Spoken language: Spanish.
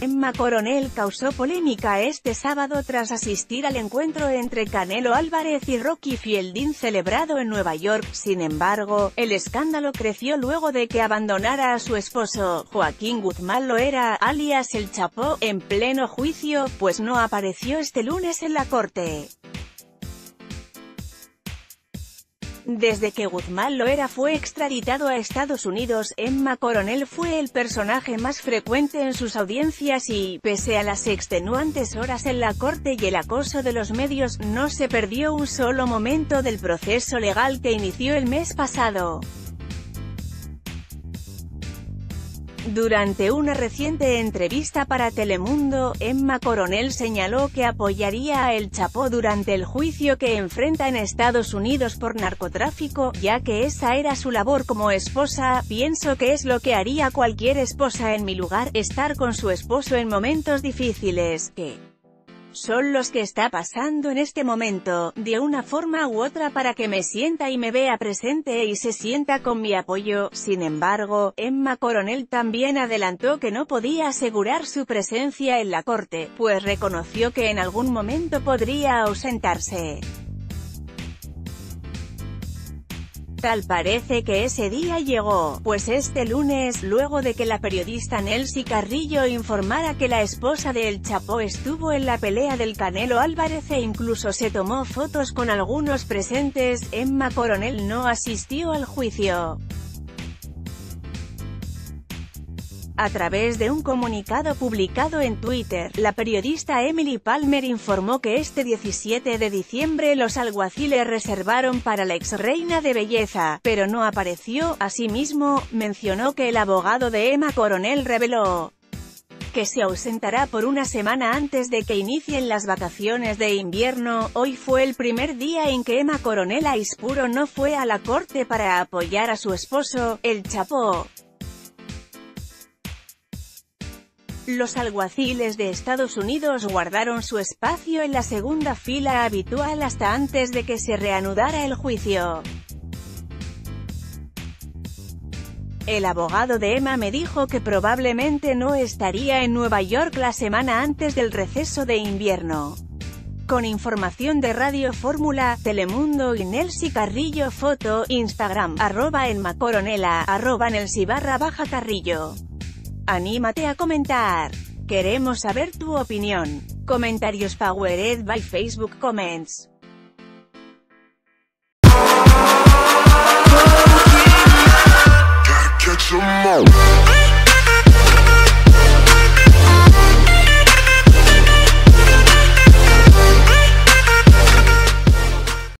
Emma Coronel causó polémica este sábado tras asistir al encuentro entre Canelo Álvarez y Rocky Fielding celebrado en Nueva York, sin embargo, el escándalo creció luego de que abandonara a su esposo, Joaquín Guzmán Loera, alias El Chapo, en pleno juicio, pues no apareció este lunes en la corte. Desde que Guzmán Loera fue extraditado a Estados Unidos, Emma Coronel fue el personaje más frecuente en sus audiencias y, pese a las extenuantes horas en la corte y el acoso de los medios, no se perdió un solo momento del proceso legal que inició el mes pasado. Durante una reciente entrevista para Telemundo, Emma Coronel señaló que apoyaría a El Chapo durante el juicio que enfrenta en Estados Unidos por narcotráfico, ya que esa era su labor como esposa, pienso que es lo que haría cualquier esposa en mi lugar, estar con su esposo en momentos difíciles, que son los que está pasando en este momento, de una forma u otra para que me sienta y me vea presente y se sienta con mi apoyo. Sin embargo, Emma Coronel también adelantó que no podía asegurar su presencia en la corte, pues reconoció que en algún momento podría ausentarse. Tal parece que ese día llegó, pues este lunes, luego de que la periodista Nelsie Carrillo informara que la esposa de El Chapo estuvo en la pelea del Canelo Álvarez e incluso se tomó fotos con algunos presentes, Emma Coronel no asistió al juicio. A través de un comunicado publicado en Twitter, la periodista Emily Palmer informó que este 17 de diciembre los alguaciles reservaron para la ex reina de belleza, pero no apareció. Asimismo, mencionó que el abogado de Emma Coronel reveló que se ausentará por una semana antes de que inicien las vacaciones de invierno. Hoy fue el primer día en que Emma Coronel Aispuro no fue a la corte para apoyar a su esposo, el Chapo. Los alguaciles de Estados Unidos guardaron su espacio en la segunda fila habitual hasta antes de que se reanudara el juicio. El abogado de Emma me dijo que probablemente no estaría en Nueva York la semana antes del receso de invierno. Con información de Radio Fórmula, Telemundo y Nelsi Carrillo Foto, Instagram, arroba en Macoronela, arroba Nelsi barra baja Carrillo. Anímate a comentar. Queremos saber tu opinión. Comentarios Powered by Facebook Comments.